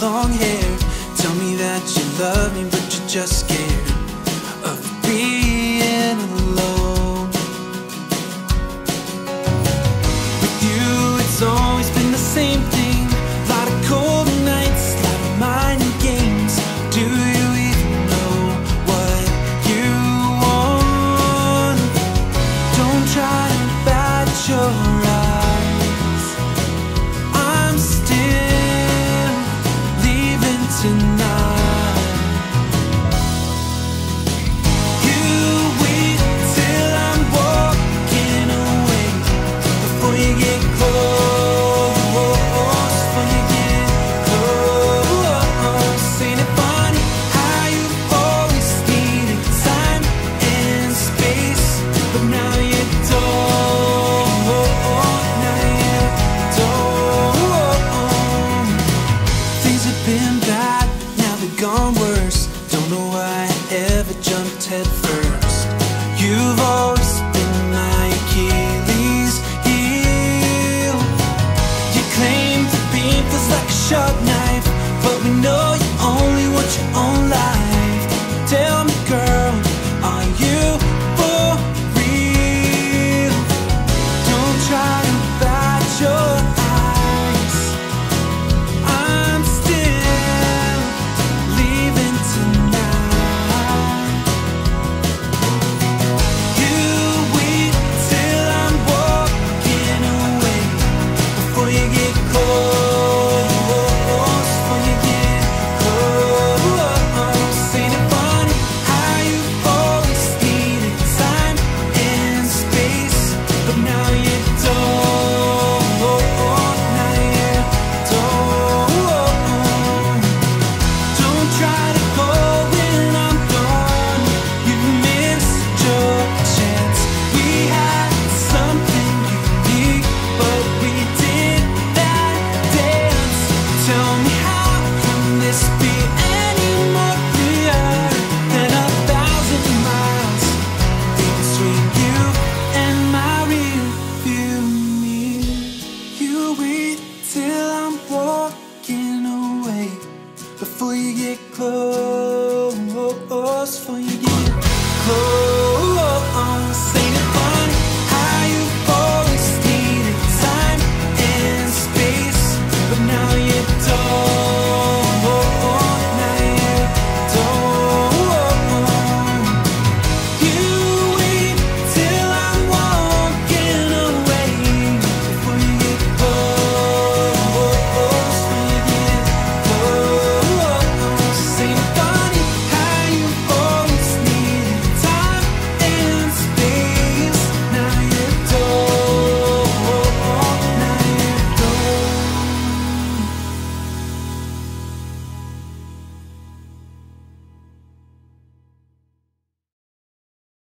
long hair. Tell me that you love me, but you're just scared of being alone. With you, it's always been the same thing. jumped head first. You've always been my Achilles heel. You claim the beam feels like a sharp knife. breathe till I'm walking away before you get close for you.